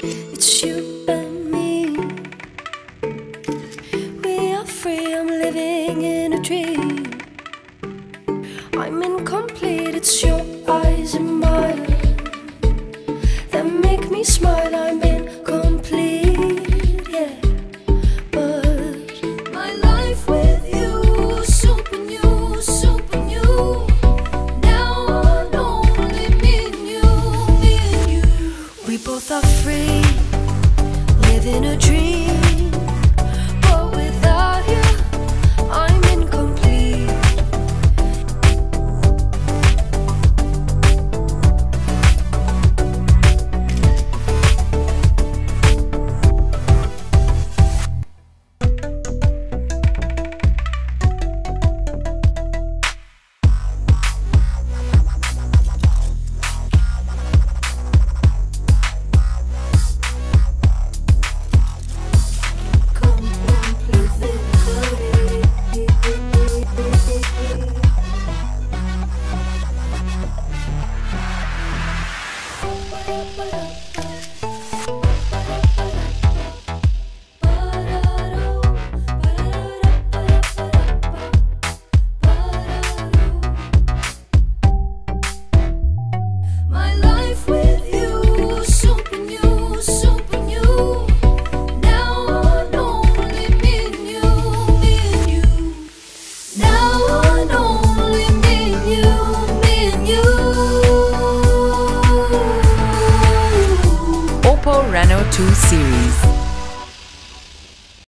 It's you and me. We are free, I'm living in a dream. I'm incomplete, it's your eyes and mine. both are free, living a dream. Bye-bye. Reno 2 series.